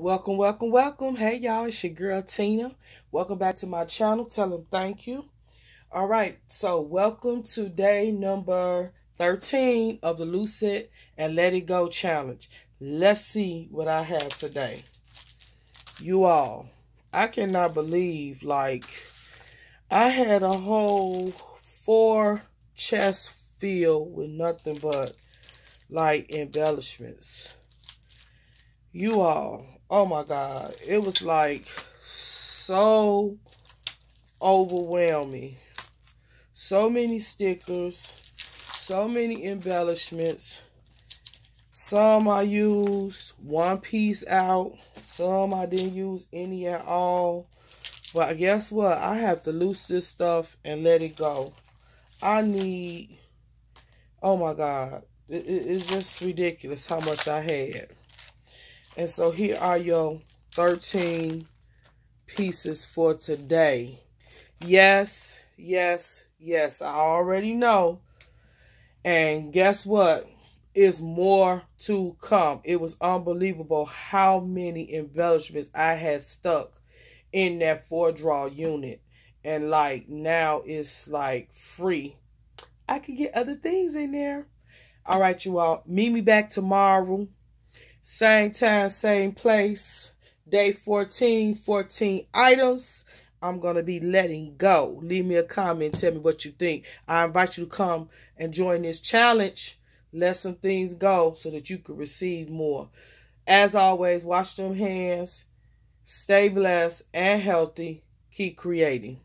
Welcome, welcome, welcome. Hey, y'all, it's your girl Tina. Welcome back to my channel. Tell Him thank you. All right, so welcome to day number 13 of the Loose It and Let It Go challenge. Let's see what I have today. You all, I cannot believe, like, I had a whole four chests filled with nothing but, like, embellishments. You all, oh my God, it was like so overwhelming. So many stickers, so many embellishments. Some I used one piece out. Some I didn't use any at all. But guess what? I have to loose this stuff and let it go. I need, oh my God. It, it, it's just ridiculous how much I had. And so here are your 13 pieces for today. Yes, yes, yes. I already know. And guess what? Is more to come. It was unbelievable how many embellishments I had stuck in that four draw unit. And like now it's like free. I could get other things in there. All right, you all. Meet me back tomorrow. Same time, same place. Day 14, 14 items. I'm going to be letting go. Leave me a comment. Tell me what you think. I invite you to come and join this challenge. Let some things go so that you can receive more. As always, wash them hands. Stay blessed and healthy. Keep creating.